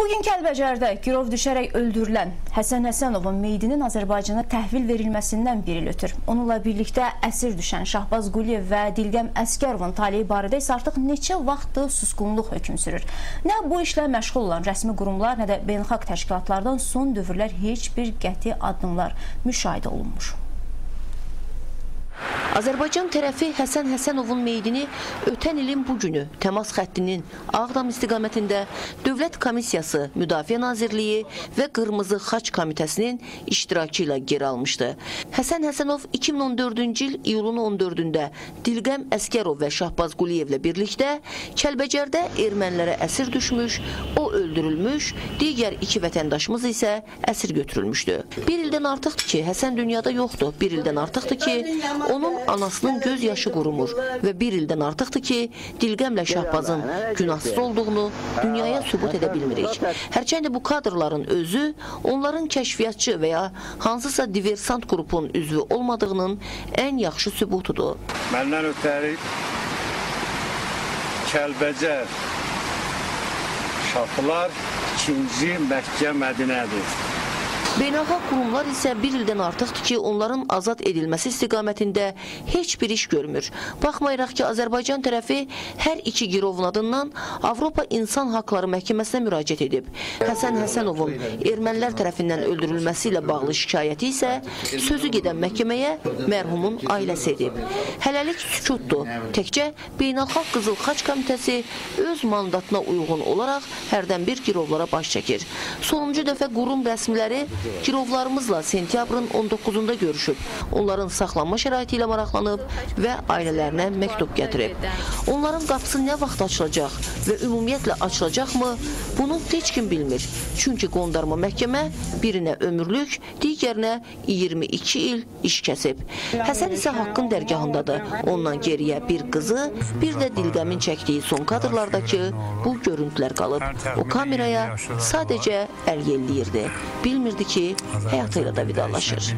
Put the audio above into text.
Bugün Kəlbəcərdə girov düşərək öldürülən Həsən Həsənovun meyidinin Azərbaycana təhvil verilməsindən bir il ötür. Onunla birlikdə əsir düşən Şahbaz Quliyev və Dilgəm Əskərovun taliyi barədə isə artıq neçə vaxtdır susqunluq hökm sürür. Nə bu işlə məşğul olan rəsmi qurumlar, nə də beynəlxalq təşkilatlardan son dövrlər heç bir qəti addımlar müşahidə olunmur. Azərbaycan tərəfi Həsən Həsənovun meyidini ötən ilin bu günü təmas xəttinin Ağdam istiqamətində Dövlət Komissiyası, Müdafiə Nazirliyi və Qırmızı Xaç Komitəsinin iştirakı ilə geri almışdı. Həsən Həsənov 2014-cü il iyulun 14-də Dilqəm Əskərov və Şahbaz Quliyevlə birlikdə Kəlbəcərdə ermənilərə əsir düşmüş, o öldürülmüş, digər iki vətəndaşımız isə əsir götürülmüşdü. Bir ildən artıqdır ki, Həsən dünyada yoxdur. Bir ildən artıqdır ki, onun anasının göz yaşı qurumur və bir ildən artıqdır ki, Dilqəmlə Şahbazın günahsız olduğunu dünyaya sübut edə bilmirik. Hərçənd bu kadrların özü onların kəşfiyyatçı və ya hansısa diversant qrupun üzvü olmadığının ən yaxşı sübutudur. Məndən ötəri Kəlbəcər Şafılar ikinci Məkkə Mədinədir. Beynəlxalq qurumlar isə bir ildən artıqdır ki, onların azad edilməsi istiqamətində heç bir iş görmür. Baxmayaraq ki, Azərbaycan tərəfi hər iki girovun adından Avropa İnsan Haqları Məhkəməsinə müraciət edib. Həsən Həsənovun ermənilər tərəfindən öldürülməsi ilə bağlı şikayəti isə sözü gedən məhkəməyə mərhumun ailəsi edib. Hələlik sükutdur. Təkcə Beynəlxalq Qızıl Xaç Komitəsi öz mandatına uyğun olaraq hərdən bir girovlara baş çəkir. Sonuncu dəfə qurum rəsmiləri girovlarımızla sentyabrın 19-da görüşüb. Onların saxlanma şəraiti ilə maraqlanıb və ailələrinə məktub gətirib. Onların qapısı nə vaxt açılacaq və ümumiyyətlə açılacaqmı, bunu heç kim bilmir. Çünki qondarma məhkəmə birinə ömürlük, digərinə 22 il iş kəsib. Həsən isə haqqın dərgahındadır. Ondan geriyə bir qızı, bir də Dilqəmin çəkdiyi son kadrlardakı bu görüntülər qalıb. O kameraya sadəcə əl yelləyirdi. Bilmirdi ki, ki hayatıyla da vidalaşır.